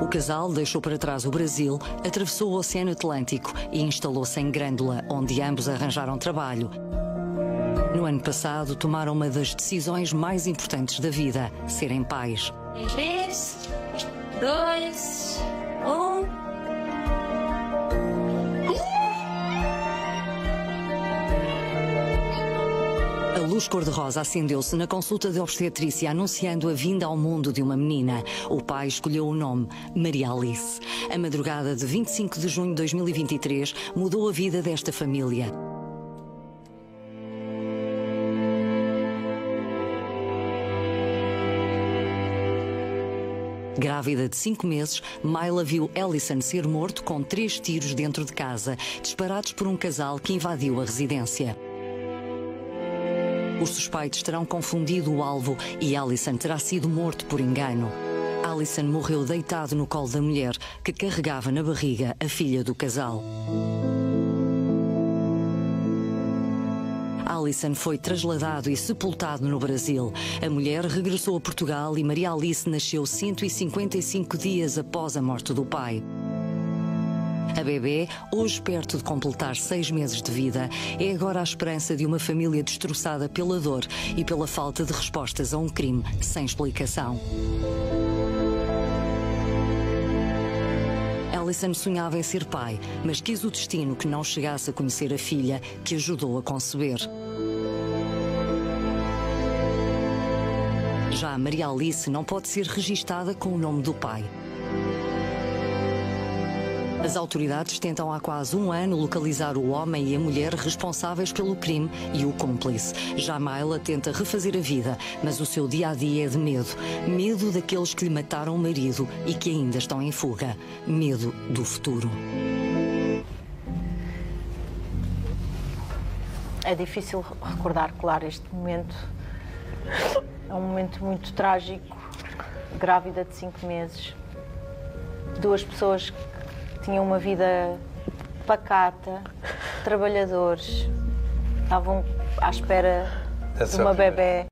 O casal deixou para trás o Brasil, atravessou o Oceano Atlântico e instalou-se em Grândola, onde ambos arranjaram trabalho. No ano passado, tomaram uma das decisões mais importantes da vida: serem pais. Três, dois, um. Luz cor-de-rosa acendeu-se na consulta de obstetrícia anunciando a vinda ao mundo de uma menina. O pai escolheu o nome Maria Alice. A madrugada de 25 de junho de 2023 mudou a vida desta família. Grávida de cinco meses, Myla viu Ellison ser morto com três tiros dentro de casa, disparados por um casal que invadiu a residência. Os suspeitos terão confundido o alvo e Allison terá sido morto por engano. Allison morreu deitado no colo da mulher que carregava na barriga a filha do casal. Allison foi trasladado e sepultado no Brasil. A mulher regressou a Portugal e Maria Alice nasceu 155 dias após a morte do pai. A bebê, hoje perto de completar seis meses de vida, é agora a esperança de uma família destroçada pela dor e pela falta de respostas a um crime sem explicação. Allison sonhava em ser pai, mas quis o destino que não chegasse a conhecer a filha que ajudou a conceber. Já Maria Alice não pode ser registada com o nome do pai. As autoridades tentam há quase um ano localizar o homem e a mulher responsáveis pelo crime e o cúmplice. Já Myla tenta refazer a vida, mas o seu dia a dia é de medo. Medo daqueles que lhe mataram o marido e que ainda estão em fuga. Medo do futuro. É difícil recordar, claro, este momento. É um momento muito trágico. Grávida de cinco meses. Duas pessoas tinham uma vida pacata, trabalhadores, estavam à espera Essa de uma bebé.